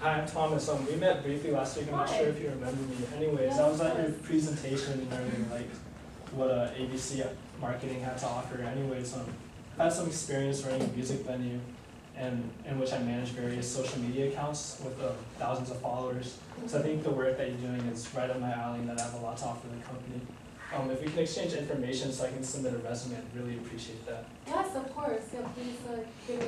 Hi, I'm Thomas. Um, we met briefly last week. I'm not sure if you remember me. Anyways, I was at your presentation learning like what uh, ABC marketing had to offer. Anyways, um, I had some experience running a music venue, and in which I manage various social media accounts with uh, thousands of followers. So I think the work that you're doing is right up my alley, and that I have a lot to offer the company. Um, if we can exchange information so I can submit a resume, I'd really appreciate that. Yes, of course, yeah, please, uh, give me